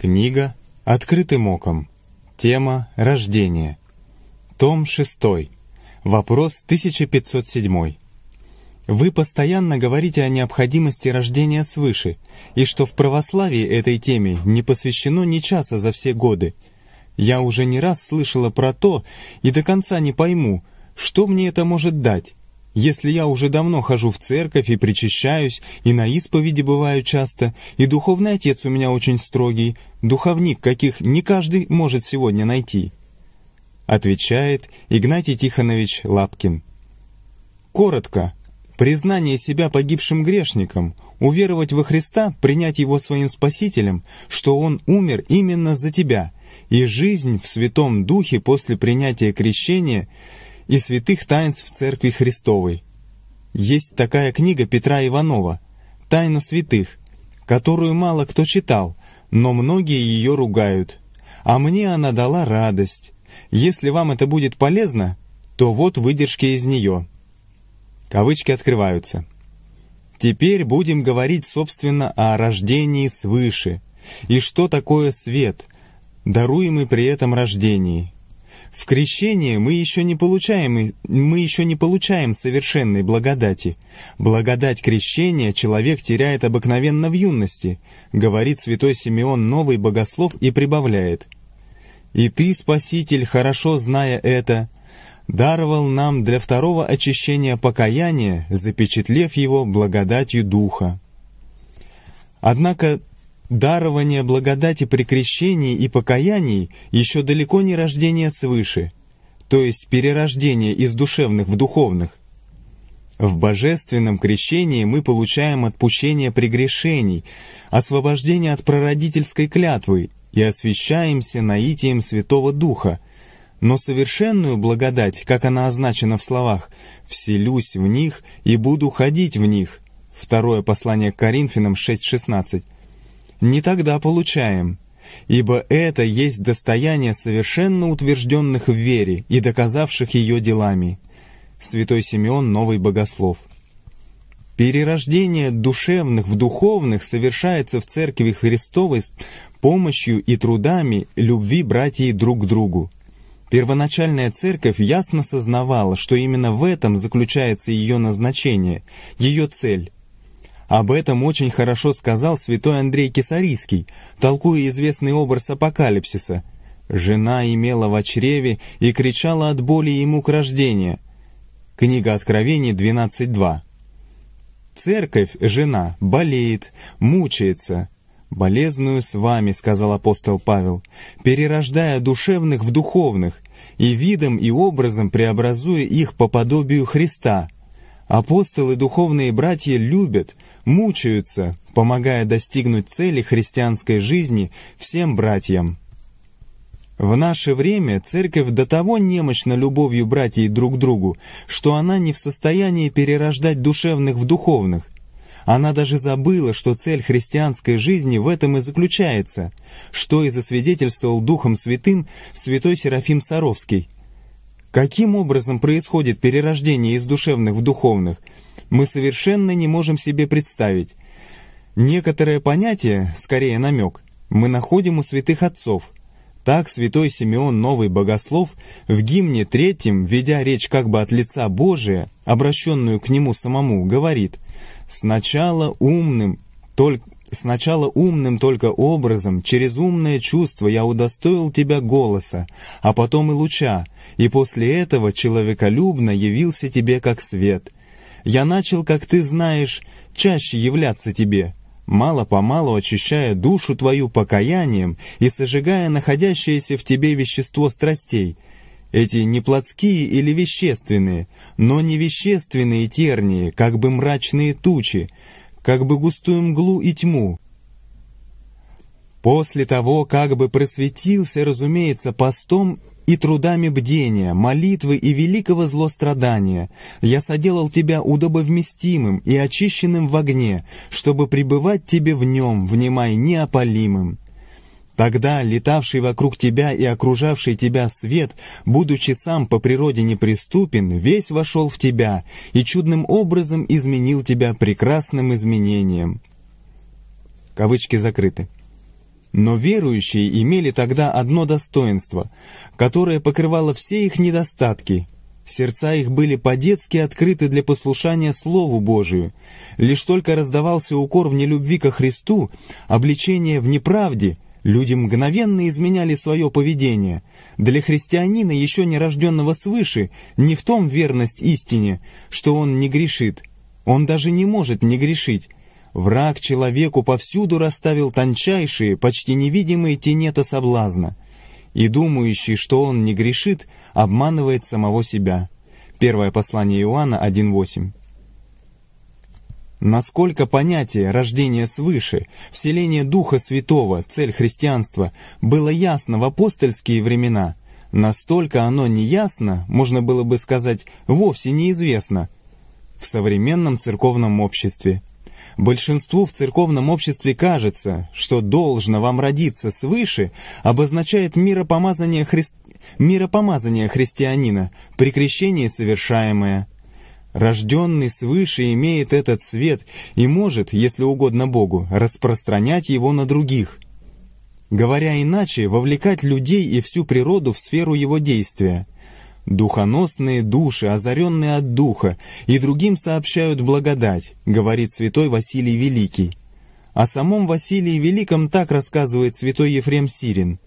Книга «Открытым оком». Тема «Рождение». Том 6. Вопрос 1507. Вы постоянно говорите о необходимости рождения свыше, и что в православии этой теме не посвящено ни часа за все годы. Я уже не раз слышала про то и до конца не пойму, что мне это может дать. Если я уже давно хожу в церковь и причащаюсь, и на исповеди бываю часто, и духовный отец у меня очень строгий, духовник, каких не каждый может сегодня найти, отвечает Игнатий Тихонович Лапкин. Коротко, признание себя погибшим грешником, уверовать во Христа, принять Его своим Спасителем, что Он умер именно за тебя, и жизнь в Святом Духе после принятия крещения – и святых таинств в Церкви Христовой. Есть такая книга Петра Иванова «Тайна святых», которую мало кто читал, но многие ее ругают. А мне она дала радость. Если вам это будет полезно, то вот выдержки из нее. Кавычки открываются. Теперь будем говорить, собственно, о рождении свыше. И что такое свет, даруемый при этом рождении. В крещении мы еще не получаем, мы еще не получаем совершенной благодати. Благодать крещения человек теряет обыкновенно в юности, говорит святой Симеон Новый Богослов и прибавляет. «И ты, Спаситель, хорошо зная это, даровал нам для второго очищения покаяния, запечатлев его благодатью Духа». Однако Дарование благодати при крещении и покаянии еще далеко не рождение свыше, то есть перерождение из душевных в духовных. В божественном крещении мы получаем отпущение прегрешений, освобождение от прародительской клятвы и освящаемся наитием Святого Духа, но совершенную благодать, как она означена в словах «вселюсь в них и буду ходить в них» Второе послание к Коринфянам 6.16 не тогда получаем, ибо это есть достояние совершенно утвержденных в вере и доказавших ее делами. Святой Симеон, Новый Богослов. Перерождение душевных в духовных совершается в Церкви Христовой с помощью и трудами любви братьев друг к другу. Первоначальная церковь ясно сознавала, что именно в этом заключается ее назначение, ее цель. Об этом очень хорошо сказал святой Андрей Кесарийский, толкуя известный образ апокалипсиса. Жена имела в чреве и кричала от боли ему к рождению. Книга Откровений 12.2. Церковь, жена, болеет, мучается. «Болезную с вами», — сказал апостол Павел, «перерождая душевных в духовных и видом и образом преобразуя их по подобию Христа». Апостолы, духовные братья любят, мучаются, помогая достигнуть цели христианской жизни всем братьям. В наше время церковь до того немощна любовью братьев друг к другу, что она не в состоянии перерождать душевных в духовных. Она даже забыла, что цель христианской жизни в этом и заключается, что и засвидетельствовал Духом Святым святой Серафим Саровский. Каким образом происходит перерождение из душевных в духовных – мы совершенно не можем себе представить. Некоторое понятие, скорее намек, мы находим у святых отцов. Так святой Симеон Новый Богослов в гимне третьем, ведя речь как бы от лица Божия, обращенную к нему самому, говорит «Сначала умным, только Сначала умным только образом, через умное чувство я удостоил тебя голоса, а потом и луча, и после этого человеколюбно явился тебе как свет. Я начал, как ты знаешь, чаще являться тебе, мало-помалу очищая душу твою покаянием и сожигая находящееся в тебе вещество страстей, эти не плотские или вещественные, но не вещественные тернии, как бы мрачные тучи, как бы густую мглу и тьму. После того, как бы просветился, разумеется, постом и трудами бдения, молитвы и великого злострадания. Я соделал тебя удобовместимым и очищенным в огне, чтобы пребывать тебе в нем, внимай неопалимым. Тогда летавший вокруг тебя и окружавший тебя свет, будучи сам по природе неприступен, весь вошел в тебя и чудным образом изменил тебя прекрасным изменением. Кавычки закрыты. Но верующие имели тогда одно достоинство, которое покрывало все их недостатки. Сердца их были по-детски открыты для послушания Слову Божию. Лишь только раздавался укор в нелюбви ко Христу, обличение в неправде, люди мгновенно изменяли свое поведение. Для христианина, еще не рожденного свыше, не в том верность истине, что он не грешит. Он даже не может не грешить, Враг человеку повсюду расставил тончайшие, почти невидимые тенета соблазна, и думающий, что он не грешит, обманывает самого себя. Первое послание Иоанна 1.8 Насколько понятие рождения свыше, вселение Духа Святого, цель христианства, было ясно в апостольские времена, настолько оно неясно, можно было бы сказать, вовсе неизвестно, в современном церковном обществе. Большинству в церковном обществе кажется, что «должно вам родиться свыше» обозначает миропомазание, хри... миропомазание христианина, при крещении совершаемое. Рожденный свыше имеет этот свет и может, если угодно Богу, распространять его на других. Говоря иначе, вовлекать людей и всю природу в сферу его действия – Духоносные души, озаренные от Духа, и другим сообщают благодать, говорит святой Василий Великий. О самом Василии Великом так рассказывает святой Ефрем Сирин.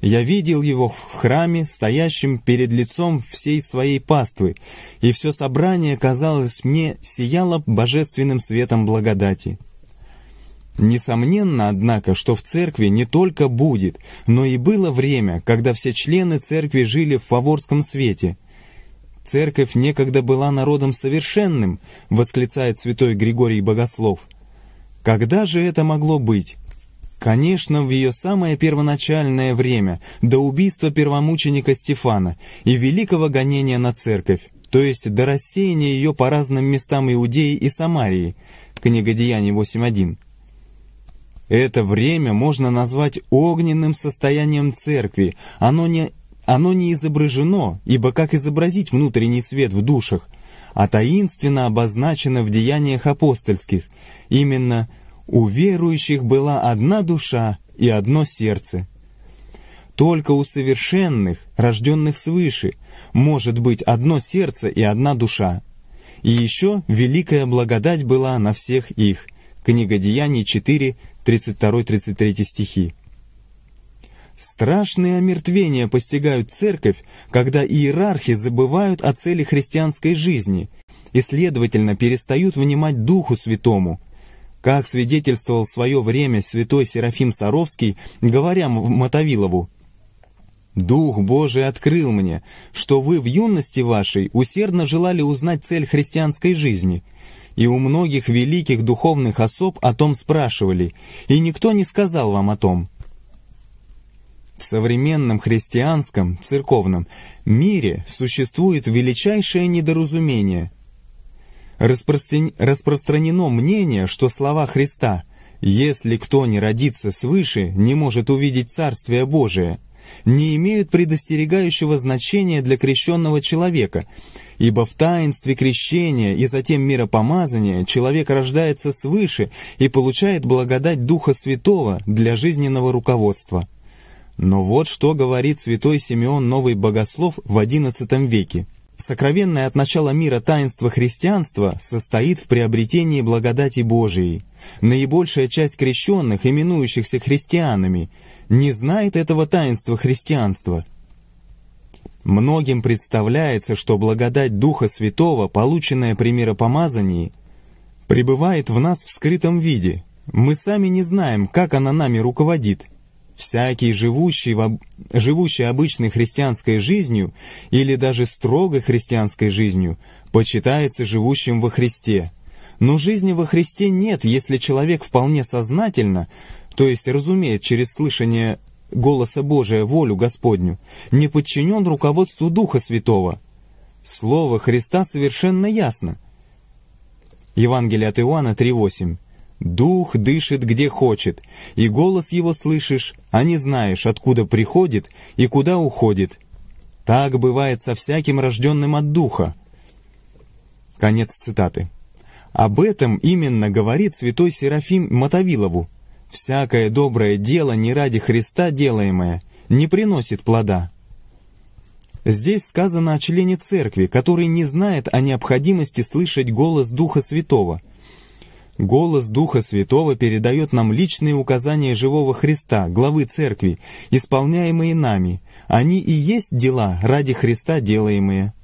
«Я видел его в храме, стоящим перед лицом всей своей паствы, и все собрание, казалось мне, сияло божественным светом благодати». Несомненно, однако, что в церкви не только будет, но и было время, когда все члены церкви жили в фаворском свете. «Церковь некогда была народом совершенным», — восклицает святой Григорий Богослов. Когда же это могло быть? Конечно, в ее самое первоначальное время, до убийства первомученика Стефана и великого гонения на церковь, то есть до рассеяния ее по разным местам Иудеи и Самарии, книга Деяний 8.1. Это время можно назвать огненным состоянием церкви. Оно не, оно не изображено, ибо как изобразить внутренний свет в душах, а таинственно обозначено в деяниях апостольских. Именно у верующих была одна душа и одно сердце. Только у совершенных, рожденных свыше, может быть одно сердце и одна душа. И еще великая благодать была на всех их. Книга Деяний 4, 32-33 стихи. Страшные омертвения постигают церковь, когда иерархи забывают о цели христианской жизни и, следовательно, перестают внимать Духу Святому. Как свидетельствовал в свое время святой Серафим Саровский, говоря Мотовилову, «Дух Божий открыл мне, что вы в юности вашей усердно желали узнать цель христианской жизни – и у многих великих духовных особ о том спрашивали, и никто не сказал вам о том. В современном христианском, церковном мире существует величайшее недоразумение. Распростран... Распространено мнение, что слова Христа «Если кто не родится свыше, не может увидеть Царствие Божие», не имеют предостерегающего значения для крещенного человека, ибо в таинстве крещения и затем миропомазания человек рождается свыше и получает благодать Духа Святого для жизненного руководства. Но вот что говорит святой Симеон Новый Богослов в XI веке. Сокровенное от начала мира таинство христианства состоит в приобретении благодати Божией. Наибольшая часть крещенных, именующихся христианами, не знает этого таинства христианства. Многим представляется, что благодать Духа Святого, полученная при миропомазании, пребывает в нас в скрытом виде. Мы сами не знаем, как она нами руководит. Всякий, живущий, в, живущий обычной христианской жизнью или даже строго христианской жизнью, почитается живущим во Христе. Но жизни во Христе нет, если человек вполне сознательно, то есть разумеет через слышание голоса Божия волю Господню, не подчинен руководству Духа Святого. Слово Христа совершенно ясно. Евангелие от Иоанна 3.8 Дух дышит где хочет, и голос его слышишь, а не знаешь, откуда приходит и куда уходит. Так бывает со всяким рожденным от Духа. Конец цитаты. Об этом именно говорит святой Серафим Мотовилову. Всякое доброе дело не ради Христа делаемое не приносит плода. Здесь сказано о члене церкви, который не знает о необходимости слышать голос Духа Святого. Голос Духа Святого передает нам личные указания живого Христа, главы церкви, исполняемые нами. Они и есть дела ради Христа делаемые.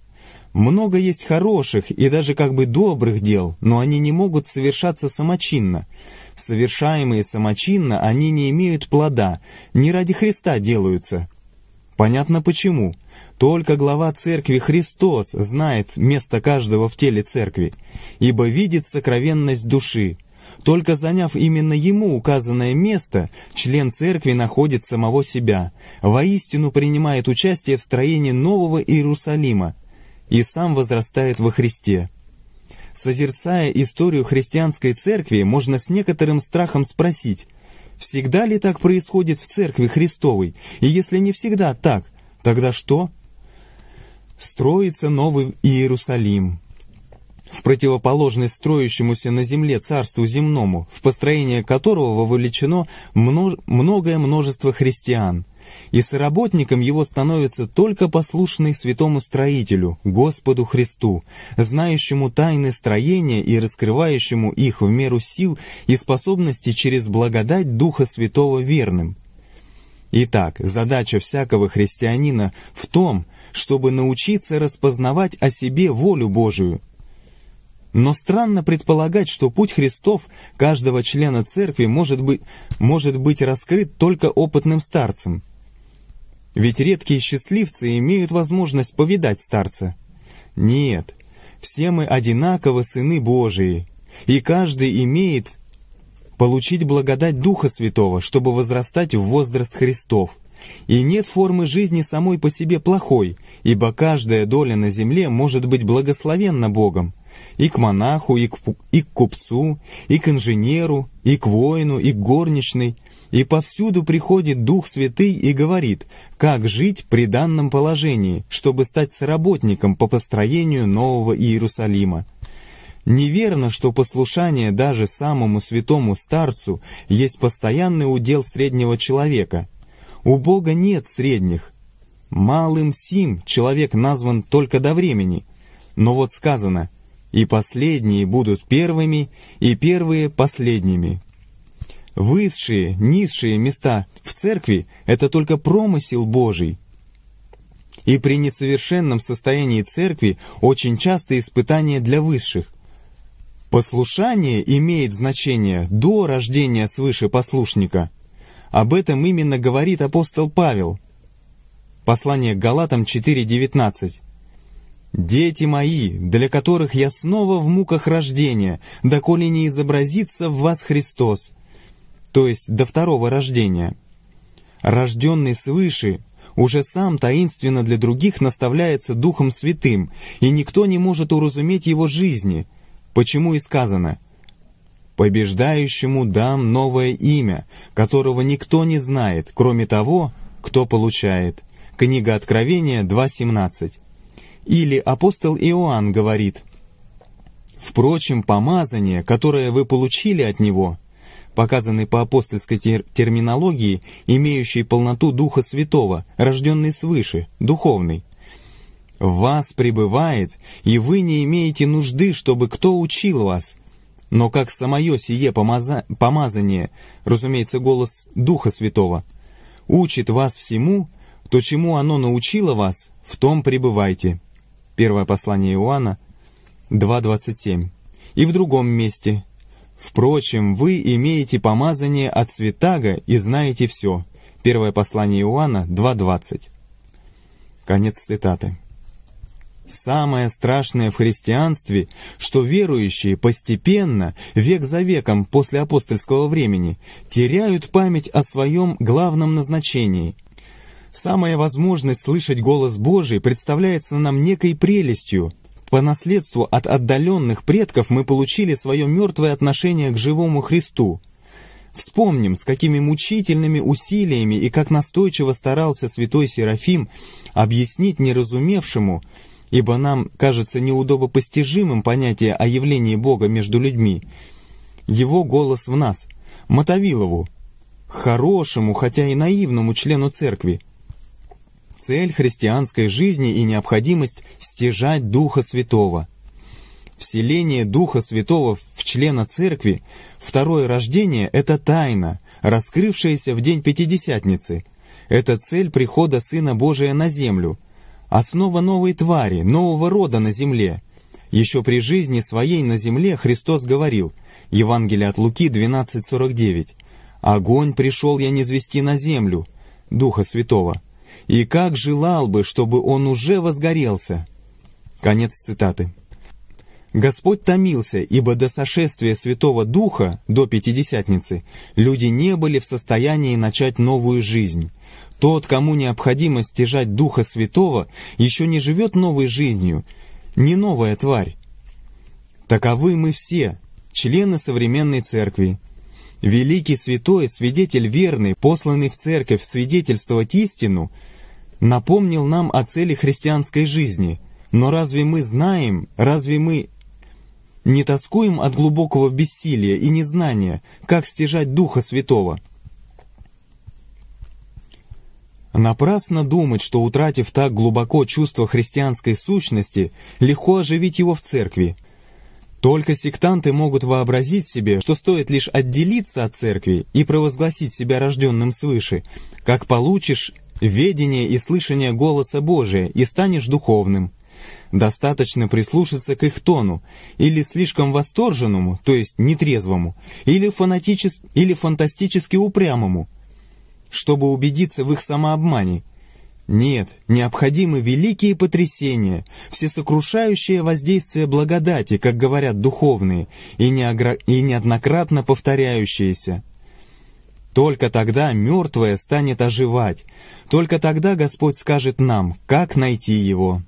Много есть хороших и даже как бы добрых дел, но они не могут совершаться самочинно. Совершаемые самочинно, они не имеют плода, не ради Христа делаются. Понятно почему. Только глава церкви Христос знает место каждого в теле церкви, ибо видит сокровенность души. Только заняв именно ему указанное место, член церкви находит самого себя, воистину принимает участие в строении нового Иерусалима, и сам возрастает во Христе. Созерцая историю христианской церкви, можно с некоторым страхом спросить, всегда ли так происходит в церкви Христовой, и если не всегда так, тогда что? Строится новый Иерусалим, в противоположность строящемуся на земле царству земному, в построение которого вовлечено многое множество христиан – и соработником его становится только послушный святому строителю, Господу Христу, знающему тайны строения и раскрывающему их в меру сил и способности через благодать Духа Святого верным. Итак, задача всякого христианина в том, чтобы научиться распознавать о себе волю Божию. Но странно предполагать, что путь Христов каждого члена церкви может быть, может быть раскрыт только опытным старцем – ведь редкие счастливцы имеют возможность повидать старца. Нет, все мы одинаково сыны Божии, и каждый имеет получить благодать Духа Святого, чтобы возрастать в возраст Христов. И нет формы жизни самой по себе плохой, ибо каждая доля на земле может быть благословенна Богом. И к монаху, и к, и к купцу, и к инженеру, и к воину, и к горничной, и повсюду приходит Дух Святый и говорит, как жить при данном положении, чтобы стать соработником по построению нового Иерусалима. Неверно, что послушание даже самому святому старцу есть постоянный удел среднего человека. У Бога нет средних. Малым сим человек назван только до времени. Но вот сказано, и последние будут первыми, и первые последними. Высшие, низшие места в церкви — это только промысел Божий. И при несовершенном состоянии церкви очень часто испытания для высших. Послушание имеет значение до рождения свыше послушника. Об этом именно говорит апостол Павел. Послание к Галатам 4.19. «Дети мои, для которых я снова в муках рождения, доколе не изобразится в вас Христос, то есть до второго рождения. Рожденный свыше уже сам таинственно для других наставляется Духом Святым, и никто не может уразуметь его жизни, почему и сказано «Побеждающему дам новое имя, которого никто не знает, кроме того, кто получает». Книга Откровения 2.17. Или апостол Иоанн говорит «Впрочем, помазание, которое вы получили от него, показанный по апостольской тер терминологии, имеющий полноту Духа Святого, рожденный свыше, духовный. В вас пребывает, и вы не имеете нужды, чтобы кто учил вас. Но как самое сие помаза помазание, разумеется, голос Духа Святого, учит вас всему, то чему оно научило вас, в том пребывайте. Первое послание Иоанна 2.27. И в другом месте – Впрочем, вы имеете помазание от святаго и знаете все. Первое послание Иоанна 2.20. Конец цитаты. Самое страшное в христианстве, что верующие постепенно, век за веком после апостольского времени, теряют память о своем главном назначении. Самая возможность слышать голос Божий представляется нам некой прелестью, по наследству от отдаленных предков мы получили свое мертвое отношение к живому Христу. Вспомним, с какими мучительными усилиями и как настойчиво старался святой Серафим объяснить неразумевшему, ибо нам кажется неудобопостижимым понятие о явлении Бога между людьми, его голос в нас, Мотовилову, хорошему, хотя и наивному члену церкви. Цель христианской жизни и необходимость стяжать Духа Святого. Вселение Духа Святого в члена церкви, второе рождение – это тайна, раскрывшаяся в день Пятидесятницы. Это цель прихода Сына Божия на землю, основа новой твари, нового рода на земле. Еще при жизни своей на земле Христос говорил, Евангелие от Луки 12.49, Огонь пришел я не звести на землю, Духа Святого, и как желал бы, чтобы он уже возгорелся». Конец цитаты. Господь томился, ибо до сошествия Святого Духа, до Пятидесятницы, люди не были в состоянии начать новую жизнь. Тот, кому необходимо стяжать Духа Святого, еще не живет новой жизнью, не новая тварь. Таковы мы все, члены современной церкви, Великий святой, свидетель верный, посланный в церковь свидетельствовать истину, напомнил нам о цели христианской жизни. Но разве мы знаем, разве мы не тоскуем от глубокого бессилия и незнания, как стяжать Духа Святого? Напрасно думать, что утратив так глубоко чувство христианской сущности, легко оживить его в церкви. Только сектанты могут вообразить себе, что стоит лишь отделиться от церкви и провозгласить себя рожденным свыше, как получишь ведение и слышание голоса Божия и станешь духовным. Достаточно прислушаться к их тону, или слишком восторженному, то есть нетрезвому, или, фанатичес... или фантастически упрямому, чтобы убедиться в их самообмане – нет, необходимы великие потрясения, всесокрушающее воздействие благодати, как говорят духовные, и, неогра... и неоднократно повторяющиеся. Только тогда мертвое станет оживать, только тогда Господь скажет нам, как найти его.